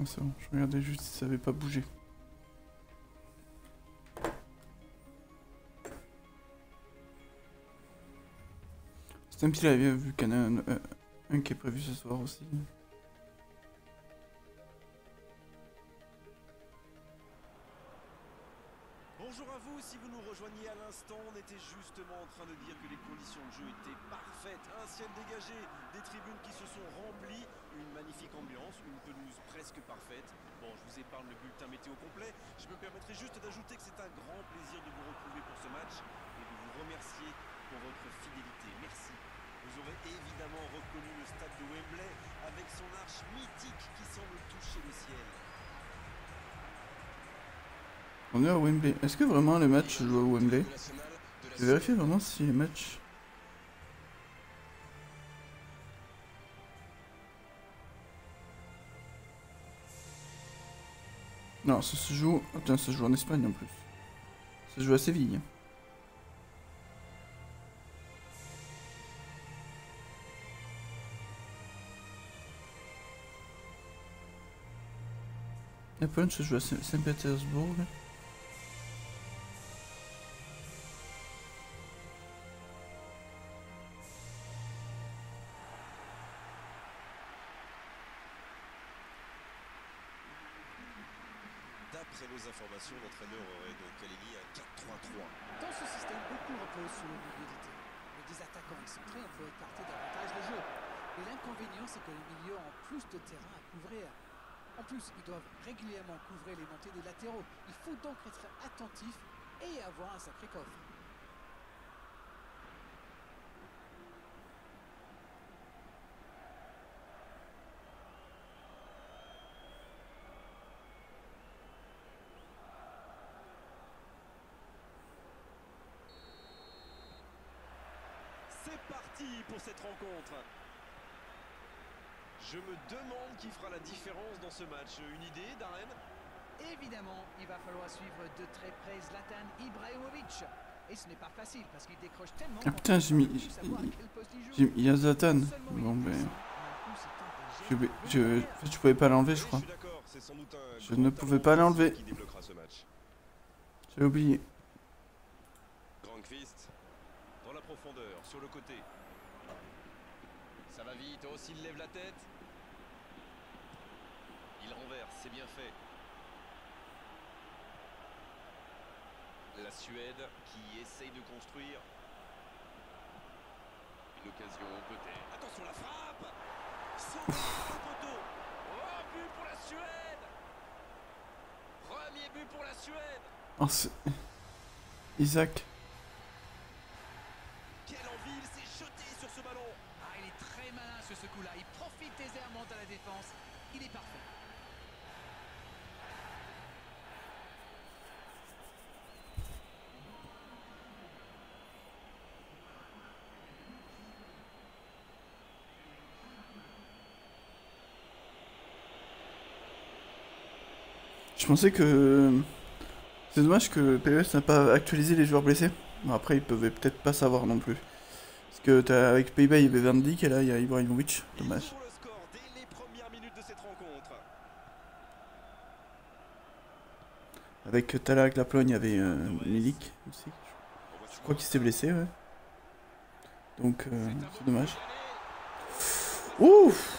Bon, je regardais juste si ça avait pas bougé. C'est un petit live, vu qu'il y en a un, un qui est prévu ce soir aussi. Justement en train de dire que les conditions de jeu étaient parfaites. Un ciel dégagé, des tribunes qui se sont remplies, une magnifique ambiance, une pelouse presque parfaite. Bon, je vous épargne le bulletin météo complet. Je me permettrai juste d'ajouter que c'est un grand plaisir de vous retrouver pour ce match et de vous remercier pour votre fidélité. Merci. Vous aurez évidemment reconnu le stade de Wembley avec son arche mythique qui semble toucher le ciel. On est à Wembley. Est-ce que vraiment les matchs se jouent à Wembley? Je vais vérifier vraiment si les matchs... Non, ça se joue... Attends, ça se joue en Espagne en plus. Ça se joue à Séville. La Pologne se joue à Saint- Saint-Pétersbourg. Nos informations, l'entraîneur aurait donc aligné un 4-3-3. Dans ce système, beaucoup reposent sur le. Mais des attaquants excentrés, on peut écarter davantage le jeu. Et l'inconvénient, c'est que les milieux ont plus de terrain à couvrir. En plus, ils doivent régulièrement couvrir les montées des latéraux. Il faut donc être attentif et avoir un sacré coffre. C'est parti pour cette rencontre. Je me demande qui fera la différence dans ce match. Une idée, Darren? Évidemment, il va falloir suivre de très près Zlatan Ibrahimovic. Et ce n'est pas facile parce qu'il décroche tellement. Ah putain, j'ai mis- il y a Zlatan. Bon ben... Je, je, pouvais pas l'enlever, je crois. Je grand ne pouvais pas l'enlever. J'ai oublié. Grandquist dans la profondeur, sur le côté. Vite, oh, s'il lève la tête. Il renverse, c'est bien fait. La Suède qui essaye de construire. Une occasion peut-être. Attention la frappe le poteau Oh, but pour la Suède Premier but pour la Suède Oh. Isaac. Ce coup-là. Il profite monte à la défense. Il est parfait. Je pensais que... C'est dommage que PES n'a pas actualisé les joueurs blessés. Après, ils peuvent peut-être pas savoir non plus. Que t'as- avec Pays-Bas, il y avait Van et là, il y a Ibrahimovic. Dommage. Avec Tala avec la Pologne, il y avait euh, Milik aussi. Je crois qu'il s'était blessé, ouais. Donc, euh, c'est dommage. Ouf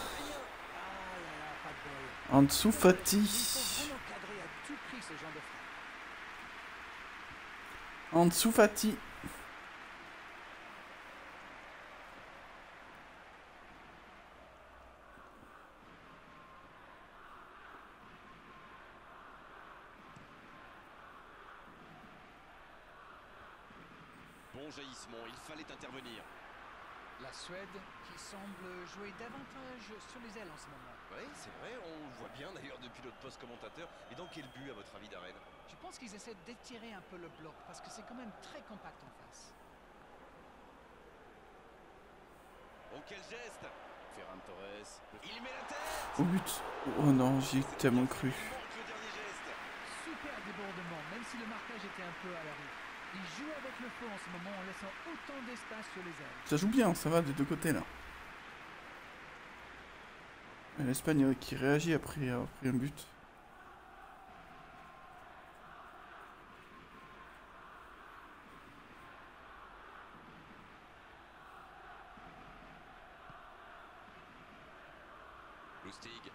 dessous, Fati. Il faut vraiment cadrer à tout prix ce genre de frappe. En dessous, Fati. Bon jaillissement, il fallait intervenir. La Suède qui semble jouer davantage sur les ailes en ce moment. Oui, c'est vrai, on le voit bien d'ailleurs depuis notre poste commentateur. Et dans quel but à votre avis, Darren? Je pense qu'ils essaient d'étirer un peu le bloc parce que c'est quand même très compact en face. Oh quel geste Ferran Torres. Il met la tête Au but. Oh non, j'y ai tellement cru. Super débordement, même si le marquage était un peu à la rue. Il joue avec le feu en ce moment en laissant autant d'espace sur les ailes. Ça joue bien, ça va des deux côtés là. L'Espagne qui réagit après pris un but. Lustig.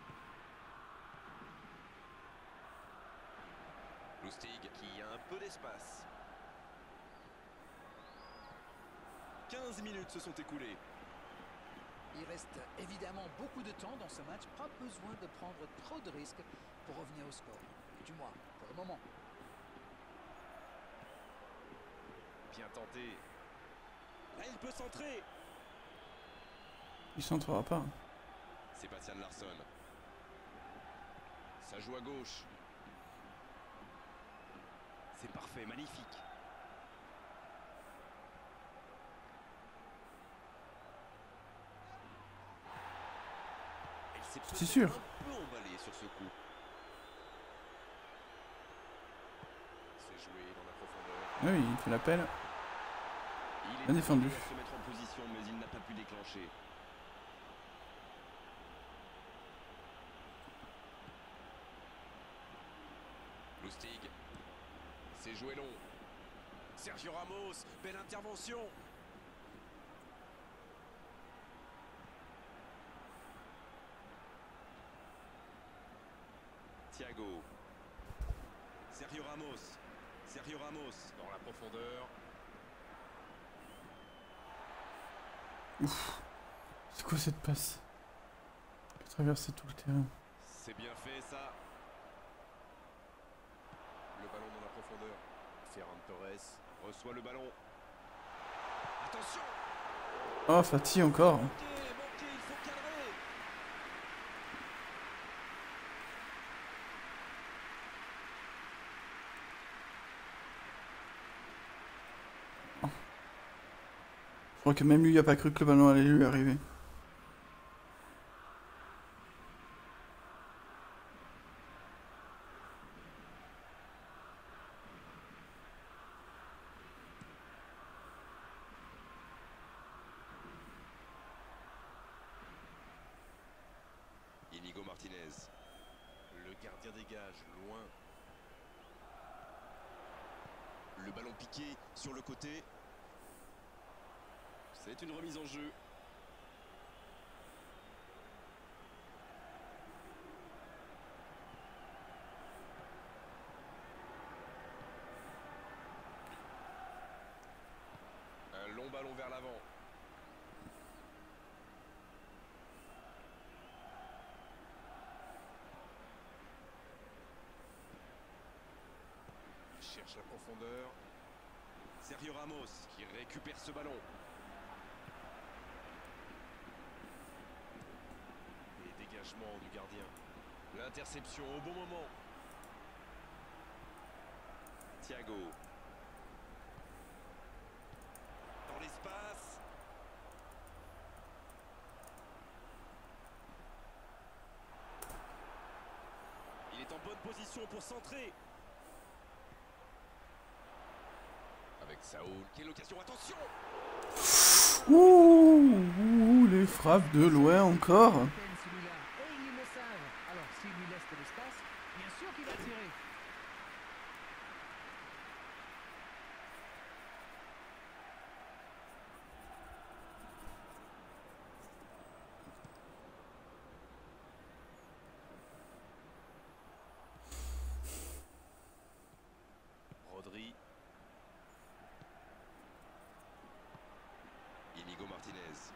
Lustig qui a un peu d'espace. 15 minutes se sont écoulées. Il reste évidemment beaucoup de temps dans ce match. Pas besoin de prendre trop de risques pour revenir au score. Du moins, pour le moment. Bien tenté. Là, il peut centrer. Il s'entrera pas. Sébastien Larsson. Ça joue à gauche. C'est parfait, magnifique. Elle s'est C'est peut-être sûr. un peu emballée sur ce coup. C'est joué dans la profondeur. Ah oui, il fait l'appel. Il est Bien défendu. arrivé à se mettre en position, mais il n'a pas pu déclencher. Lustig. C'est joué long. Sergio Ramos, belle intervention. Thiago. Sergio Ramos. Sergio Ramos dans la profondeur. C'est quoi cette passe Il peut traverser tout le terrain. C'est bien fait ça. Le ballon dans la profondeur. Ferran Torres reçoit le ballon. Attention Oh, Fatih encore. Manqué, manqué, il faut Je crois que même lui, il a pas cru que le ballon allait lui arriver. Inigo Martinez. Le gardien dégage loin. Le ballon piqué sur le côté. C'est une remise en jeu. Un long ballon vers l'avant. Il cherche la profondeur. Sergio Ramos qui récupère ce ballon. Et du gardien. L'interception au bon moment. Thiago. Dans l'espace. Il est en bonne position pour centrer. Avec Saoul, quelle occasion, attention ouh, les frappes de loin encore. Peine celui-là. Et ils le savent. Alors, s'il lui laisse de l'espace, bien sûr qu'il va tirer. Rodri. Inigo Martinez.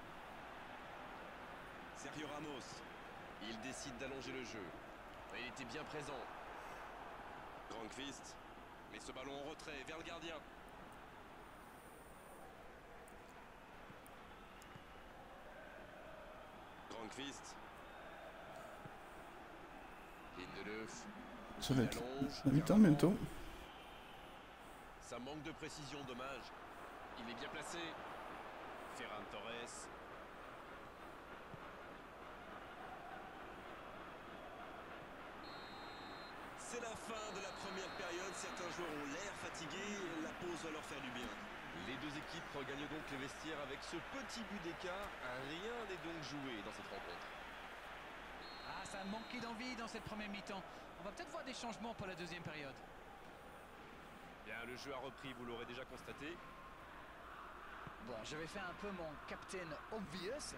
Sergio Ramos. Il décide d'allonger le jeu. Il était bien présent. Grandquist met ce ballon en retrait vers le gardien. Grandquist. Lindelöf. Ça va être la mi-temps bientôt. Ça manque de précision, dommage. Il est bien placé. Ferran Torres. C'est la fin de la première période. Certains joueurs ont l'air fatigués. La pause va leur faire du bien. Les deux équipes regagnent donc les vestiaires avec ce petit but d'écart. Rien n'est donc joué dans cette rencontre. Ça a manqué d'envie dans cette première mi-temps. On va peut-être voir des changements pour la deuxième période. Bien, le jeu a repris, vous l'aurez déjà constaté. Bon, je vais faire un peu mon captain obvious,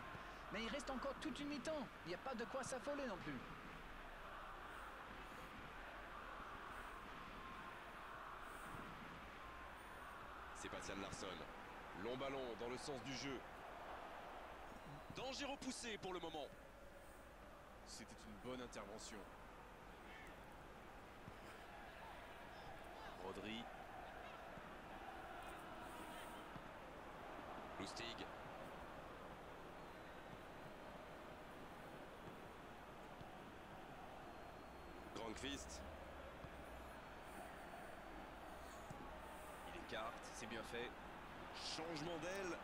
mais il reste encore toute une mi-temps. Il n'y a pas de quoi s'affoler non plus. Sébastien Larsson. Long ballon dans le sens du jeu. Danger repoussé pour le moment. C'était une bonne intervention. Rodri. Lustig. Grandquist. Il écarte, c'est bien fait. Changement d'aile.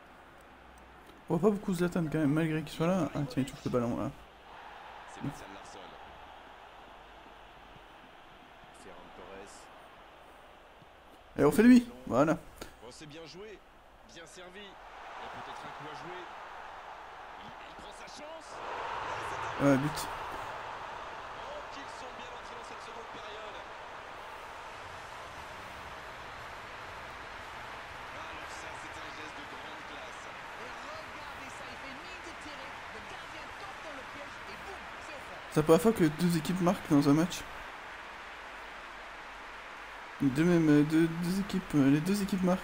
On voit pas beaucoup Zlatan quand même, malgré qu'il soit là. Ah tiens, il touche le ballon là. Sébastien Larsson. Ferran Torres. Et on fait lui Voilà. Bon, c'est bien joué, bien servi. Il y a peut-être un coup à jouer. Il, prend sa chance. C'est Ouais, but. Oh, qu'ils sont bien entrés dans cette seconde période. Alors ça, c'est un geste de grande classe. Et regardez ça, il fait mine de tirer. Le gardien tombe dans le piège et boum, c'est la première fois que deux équipes marquent dans un match. Deux même, euh, deux, deux équipes, euh, les deux équipes marquent.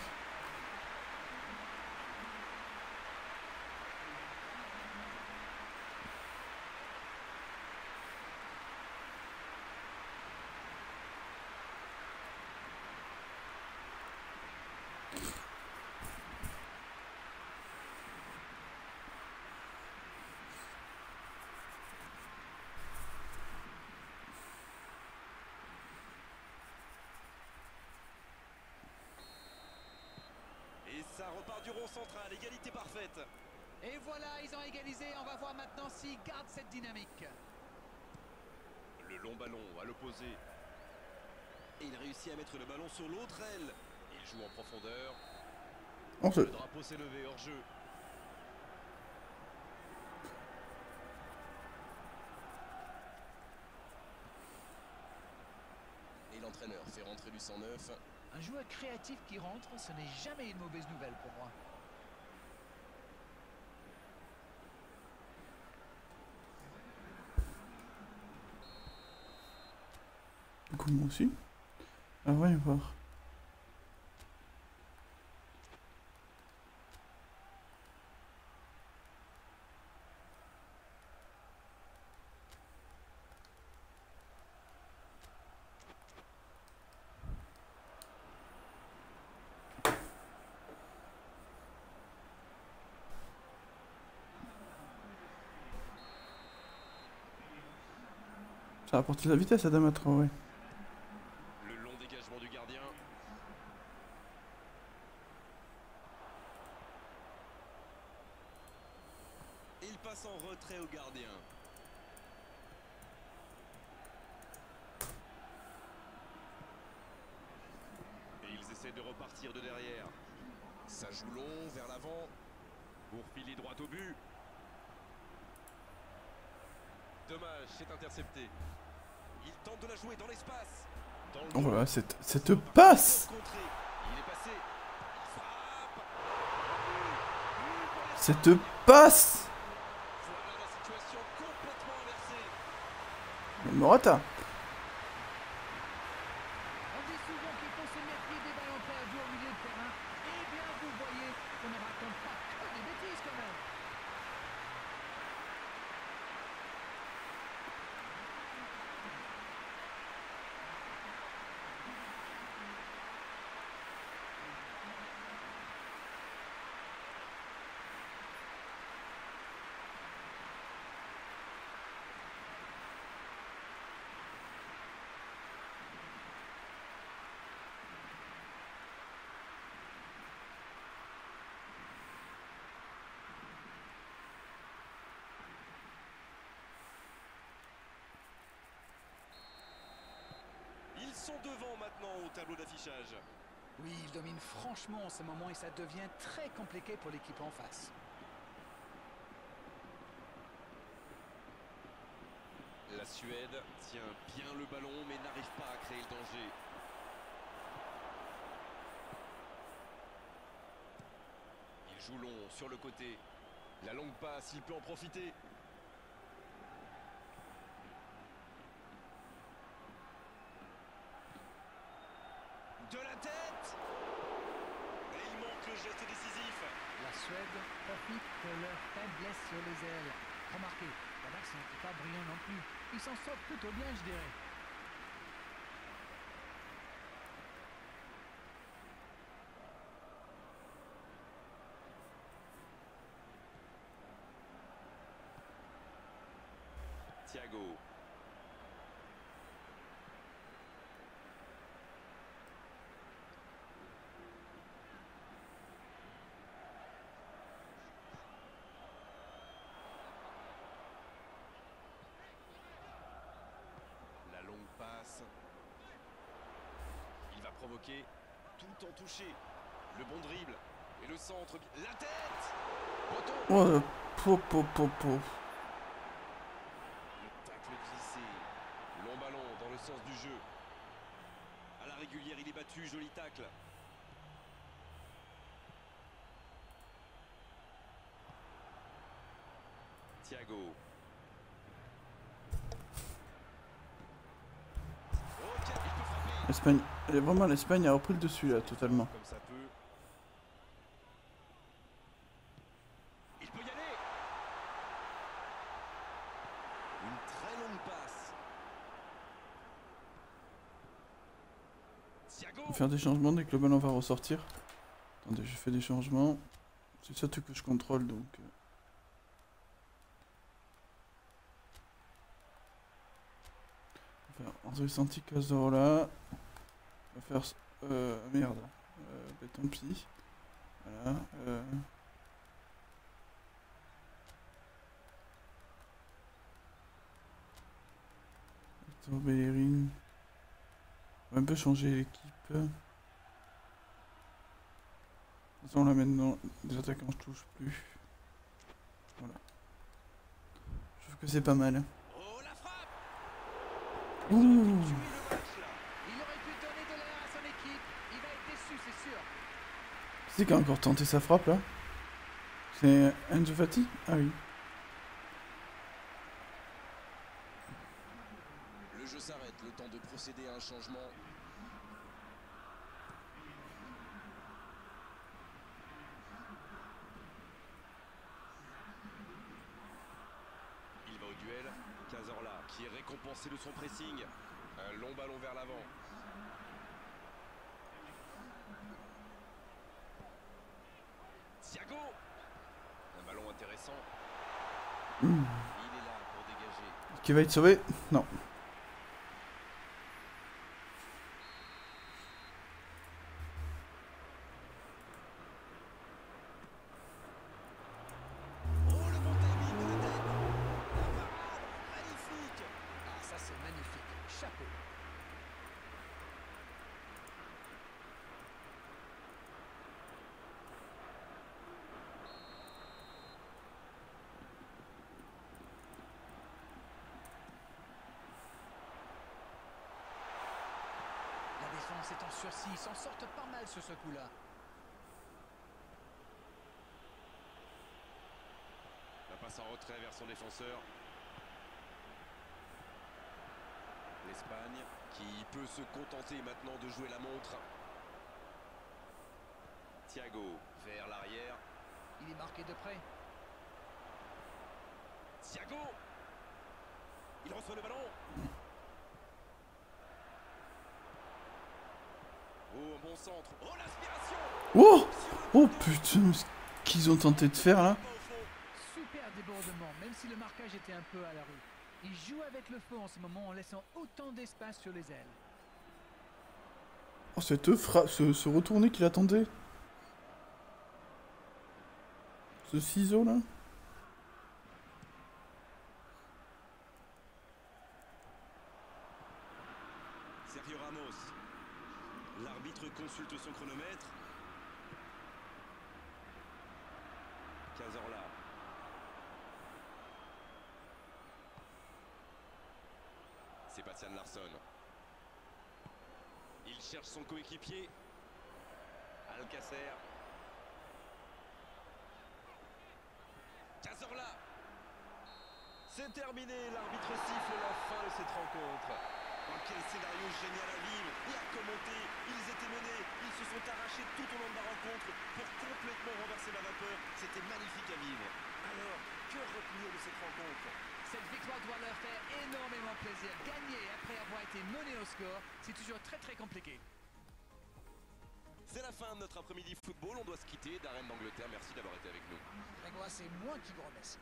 Et ça repart du rond central, égalité parfaite. Et voilà, ils ont égalisé. On va voir maintenant s'ils gardent cette dynamique. Le long ballon à l'opposé. Et il réussit à mettre le ballon sur l'autre aile. Il joue en profondeur. On se... Le drapeau s'est levé hors jeu. Et l'entraîneur fait rentrer du 109. Un joueur créatif qui rentre, ce n'est jamais une mauvaise nouvelle pour moi. Coup, moi aussi. Ah, voyons voir. Ça a apporté de la vitesse à Dama Traoré. Le long dégagement du gardien. Il passe en retrait au gardien. De repartir de derrière. Ça joue long vers l'avant. Pour filer droit au but. Dommage, c'est intercepté. Il tente de la jouer dans l'espace. Le Oh là cette, cette passe. Cette passe. Morata On dit souvent qu'il faut se méfier des ballons perdus au milieu de terrain. Eh bien, vous voyez qu'on ne raconte pas que des bêtises quand même. Ils sont devant maintenant au tableau d'affichage. Oui, il domine franchement en ce moment et ça devient très compliqué pour l'équipe en face. La Suède tient bien le ballon mais n'arrive pas à créer le danger. Il joue long sur le côté. La longue passe, il peut en profiter. De la tête Et il manque le geste décisif. La Suède profite de leur faiblesse sur les ailes. Remarquez, l'action n'est pas brillant non plus. Ils s'en sortent plutôt bien, je dirais. Thiago. La longue passe. Il va provoquer tout en toucher. Le bon dribble. Et le centre. La tête Poteau Oh, po, po, po, po. Le tacle glissé. Long ballon dans le sens du jeu. À la régulière, il est battu. Joli tacle. Thiago. Oh, tiens, il peut frapper. L'Espagne, vraiment l'Espagne a repris le dessus là, totalement. Faire des changements dès que le ballon va ressortir. Attendez, je fais des changements. C'est ça tout que je contrôle donc. euh. Faire André Santi Cazorla. On va faire. Euh, merde. Euh, bah, tant pis. Voilà. Euh, Bellerin. On va un peu changer l'équipe. De toute façon, là maintenant, les attaquants je touche plus. Voilà. Je trouve que c'est pas mal. Oh la frappe. Ouh Tu es le match là. Il aurait pu donner de l'air à son équipe. Il va être déçu, c'est sûr. Qui c'est qui a encore tenté sa frappe là? C'est Enzo Fati Ah oui. Le jeu s'arrête, le temps de procéder à un changement. Il va au duel. Cazorla qui est récompensé de son pressing. Un long ballon vers l'avant. Thiago Un ballon intéressant. Mmh. Il est là pour dégager. Qui va être sauvé? Non. Oh, le bon timing de la tête La parade Magnifique Ah, ça c'est magnifique. Chapeau. La défense est en sursis. Ils s'en sortent pas mal sur ce coup-là. La passe en retrait vers son défenseur. L'Espagne qui peut se contenter maintenant de jouer la montre. Thiago vers l'arrière. Il est marqué de près. Thiago Il reçoit le ballon. Oh. Oh, Oh putain, ce qu'ils ont tenté de faire là. Super débordement, même si le marquage était un peu à la rue. Il joue avec le feu en ce moment en laissant autant d'espace sur les ailes. Oh, cette frappe, ce, ce retourné qu'il attendait. Ce ciseau là. Sergio Ramos. L'arbitre consulte son chronomètre. Cazorla. Christian Larsson. Il cherche son coéquipier. Alcacer. Cazorla. C'est terminé, l'arbitre siffle la fin de cette rencontre. Quel scénario génial à vivre et à commenter. Ils étaient menés, ils se sont arrachés tout au long de la rencontre pour complètement renverser la vapeur. C'était magnifique à vivre. Alors, que retenir de cette rencontre? Cette victoire doit leur faire énormément plaisir. Gagner après avoir été mené au score, c'est toujours très très compliqué. C'est la fin de notre après-midi football. On doit se quitter. Darren d'Angleterre, merci d'avoir été avec nous. Grégoire, c'est moi qui vous remercie.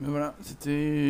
Mais voilà, c'était